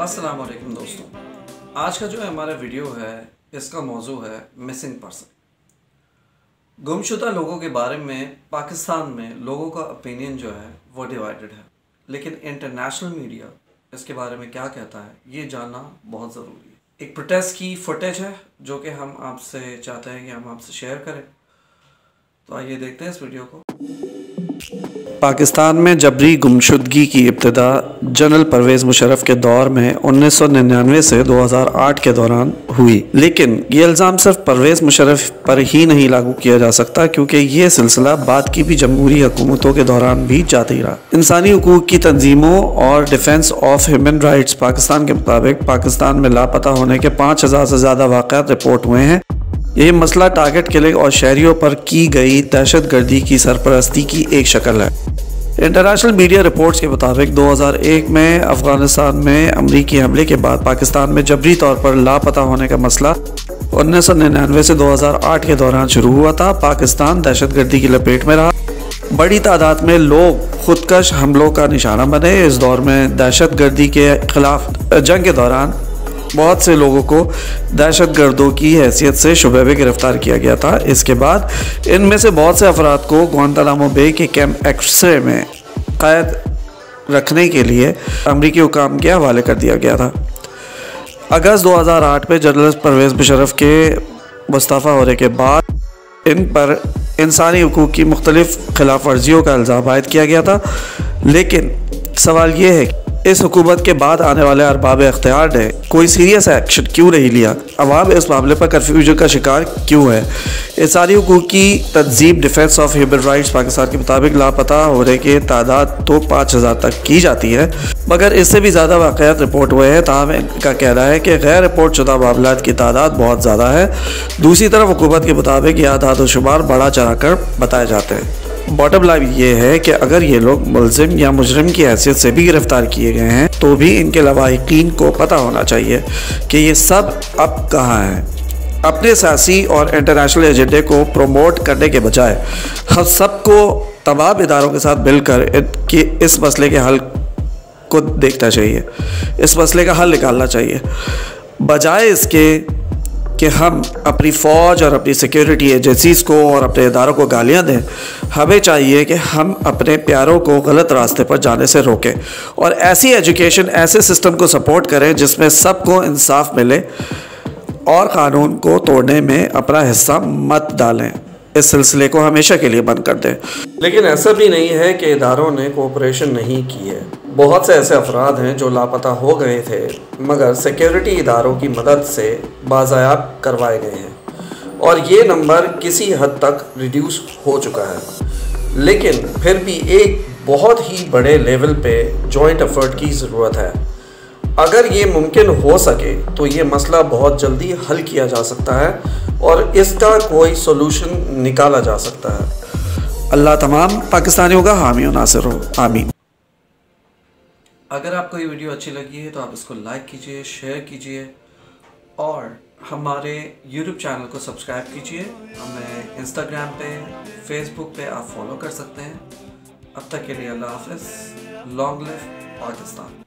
السلام علیکم دوستوں آج کا جو ہمارا ویڈیو ہے، اس کا موضوع ہے مسنگ پرسن گمشدہ لوگوں کے بارے میں، پاکستان میں لوگوں کا اپینین جو ہے، وہ ڈیوائیڈڈ ہے۔ لیکن انٹرنیشنل میڈیا اس کے بارے میں کیا کہتا ہے، یہ جاننا بہت ضروری ہے۔ ایک پروٹیسٹ کی فوٹیج ہے، جو کہ ہم آپ سے چاہتے ہیں کہ ہم آپ سے شیئر کریں۔ تو آئیے دیکھتے ہیں اس ویڈیو کو۔ پاکستان میں جبری گمشدگی کی ابتدا، جنرل پرویز مشرف کے دور میں انیس سو ننانوے سے دو ہزار آٹھ کے دوران ہوئی۔ لیکن یہ الزام صرف پرویز مشرف پر ہی نہیں لاگو کیا جا سکتا کیونکہ یہ سلسلہ بعد کی بھی جمہوری حکومتوں کے دوران بھی جاتی رہا۔ انسانی حقوق کی تنظیموں اور defence of human rights Pakistan کے مطابق پاکستان میں لاپتہ ہونے کے پانچ ہزار سے زیادہ واقعات رپورٹ ہوئے ہیں۔ یہ مسئلہ ٹارگٹ کلنگ اور شہریوں پر کی گئی دہشت گردی کی سرپرستی کی ایک شکل ہے۔ انٹرنیشنل میڈیا رپورٹس کے مطابق دو ہزار ایک میں افغانستان میں امریکی حملے کے بعد پاکستان میں جبری طور پر لاپتہ ہونے کا مسئلہ انیس سو ننانوے سے دو ہزار آٹھ کے دوران شروع ہوا تھا۔ پاکستان دہشت گردی کی لپیٹ میں رہا۔ بڑی تعداد میں لوگ خودکش حملوں کا نشانہ بنے۔ اس دور میں دہشت گردی کے خلاف جنگ کے دوران بہت سے لوگوں کو دہشت گردوں کی حیثیت سے شبہ میں گرفتار کیا گیا تھا۔ اس کے بعد ان میں سے بہت سے افراد کو گوانتانامو بے کے کیمپ ایکسرے میں قید رکھنے کے لیے امریکی حکام کے حوالے کر دیا گیا تھا۔ اگست دو ہزار آٹھ میں جنرل پرویز مشرف کے مصطفیٰ ہونے کے بعد ان پر انسانی حقوق کی مختلف خلاف ورزیوں کا الزام عائد کیا گیا تھا۔ لیکن سوال یہ ہے کہ اس حکومت کے بعد آنے والے ارباب اختیار نے کوئی سیریس ایکشن کیوں نہیں لیا؟ عوام اس معاملے پر کنفیوژن کا شکار کیوں ہے؟ انسانی حقوق کی تنظیم defence of human rights Pakistan کے مطابق لاپتہ ہونے کی تعداد تو پانچ ہزار تک کی جاتی ہے، مگر اس سے بھی زیادہ واقعات رپورٹ ہوئے ہیں۔ تاہم، ان کا کہنا ہے کہ غیر رپورٹ شدہ معاملات کی تعداد بہت زیادہ ہے۔ دوسری طرف حکومت کے مطابق یہ اعداد و شمار بڑا چڑھا کر بتائے جاتے ہیں۔ باٹم لائن یہ ہے کہ اگر یہ لوگ ملزم یا مجرم کی حیثیت سے بھی گرفتار کیے گئے ہیں، تو بھی ان کے لواحقین کو پتہ ہونا چاہیے کہ یہ سب اب کہاں ہیں۔ اپنے سیاسی اور انٹرنیشنل ایجنڈے کو پروموٹ کرنے کے بجائے ہم سب کو تمام اداروں کے ساتھ مل کر اس مسئلے کے حل کو دیکھنا چاہیے۔ اس مسئلے کا حل نکالنا چاہیے۔ بجائے اس کے کہ ہم اپنی فوج اور اپنی سیکیورٹی ایجنسیز کو اور اپنے اداروں کو گالیاں دیں، ہمیں چاہیے کہ ہم اپنے پیاروں کو غلط راستے پر جانے سے روکیں اور ایسی ایجوکیشن ایسے سسٹم کو سپورٹ کریں جس میں سب کو انصاف ملے اور قانون کو توڑنے میں اپنا حصہ مت ڈالیں۔ اس سلسلے کو ہمیشہ کے لیے بند کر دیں۔ لیکن ایسا بھی نہیں ہے کہ اداروں نے کوپریشن نہیں کی ہے۔ بہت سے ایسے افراد ہیں جو لاپتہ ہو گئے تھے، مگر سیکیورٹی اداروں کی مدد سے بازیاب کروائے گئے ہیں۔ اور یہ نمبر کسی حد تک ریڈیوس ہو چکا ہے۔ لیکن پھر بھی ایک بہت ہی بڑے لیول پہ جوائنٹ افرٹ کی ضرورت ہے۔ اگر یہ ممکن ہو سکے تو یہ مسئلہ بہت جلدی حل کیا جا سکتا ہے اور اس کا کوئی سولوشن نکالا جا سکتا ہے۔ اللہ تمام پاکستانیوں کا حامی و ناصر ہو۔ آمین۔ اگر آپ کو یہ ویڈیو اچھی لگی ہے تو آپ اس کو لائک کیجیے، شیئر کیجیے اور ہمارے یوٹیوب چینل کو سبسکرائب کیجیے۔ ہمیں انسٹاگرام پہ فیس بک پہ آپ فالو کر سکتے ہیں۔ اب تک کے لیے اللہ حافظ۔ Long live Pakistan.